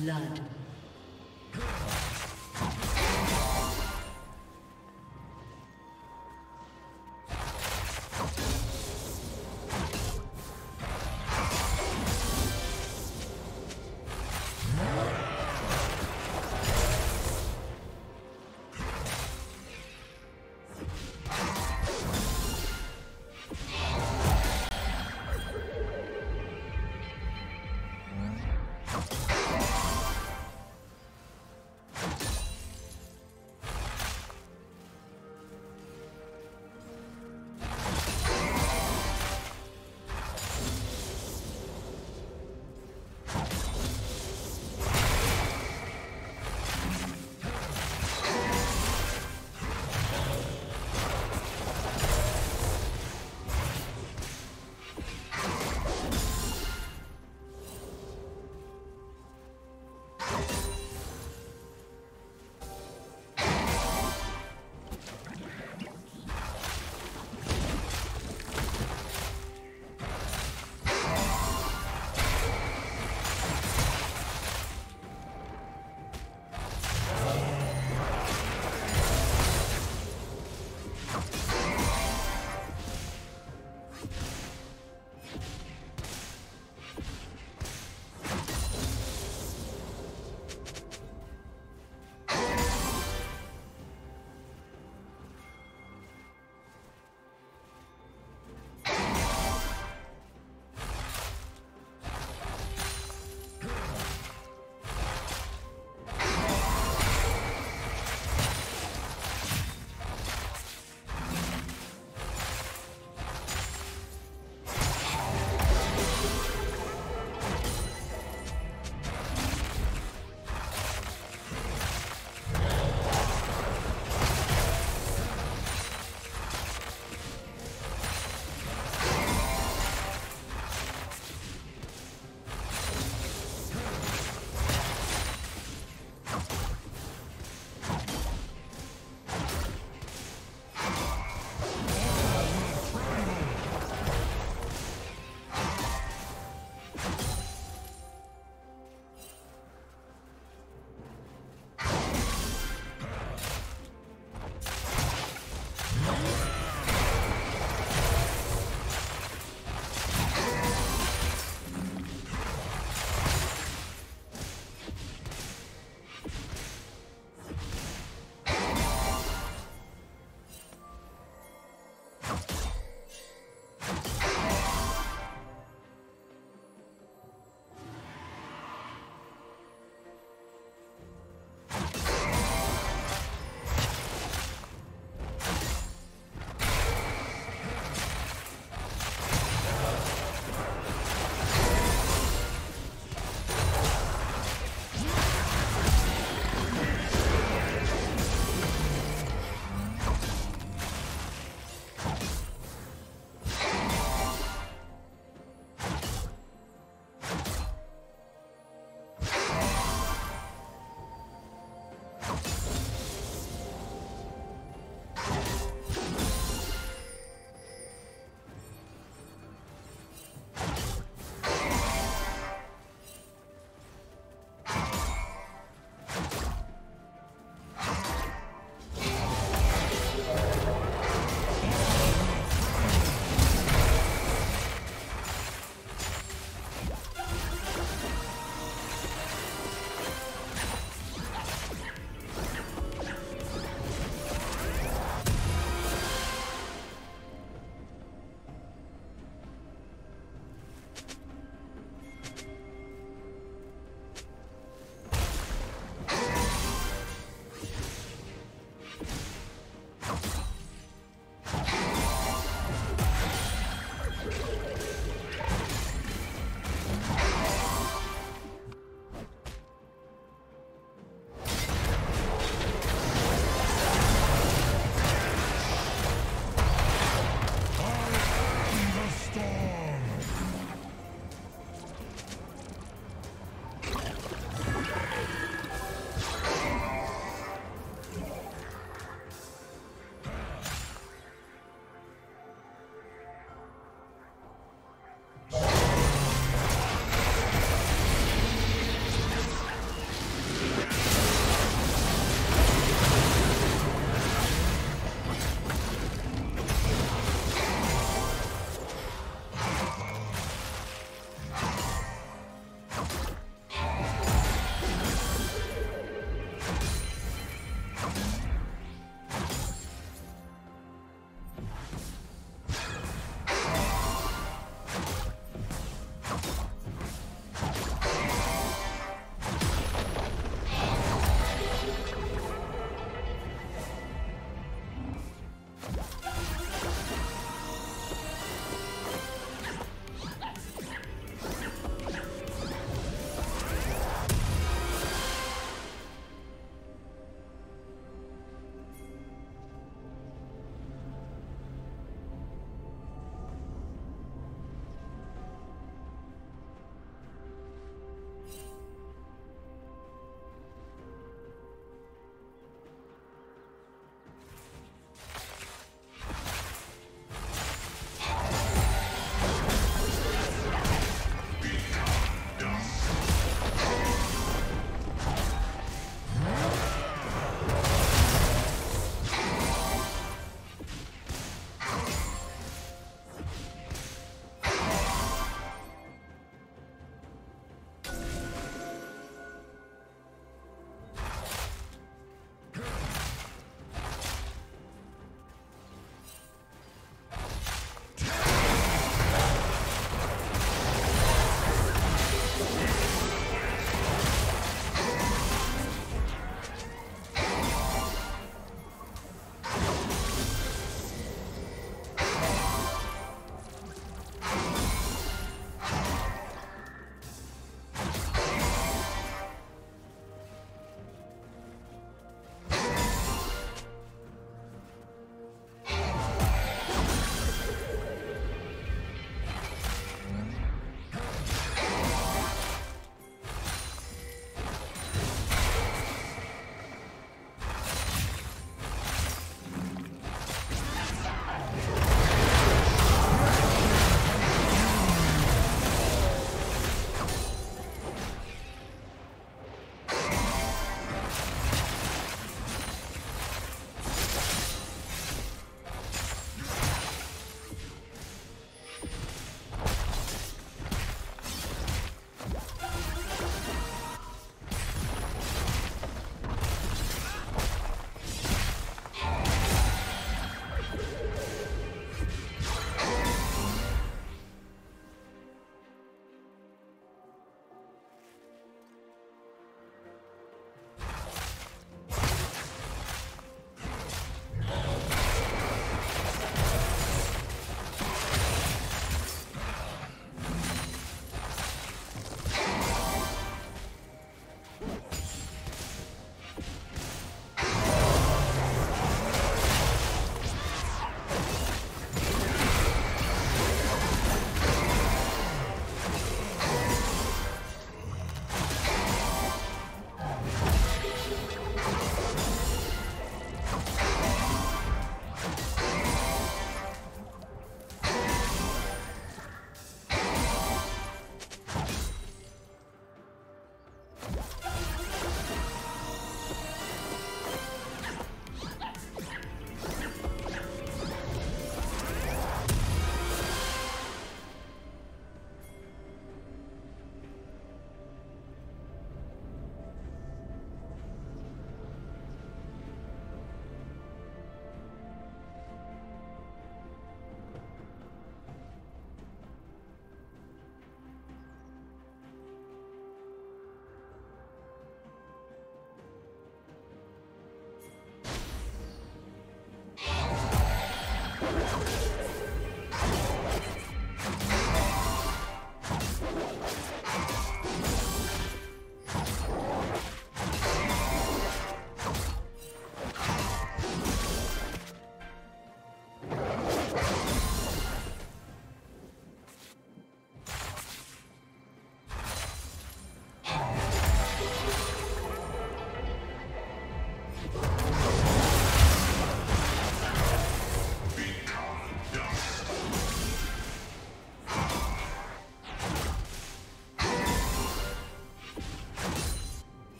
Blood.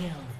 Blue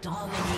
Dominate.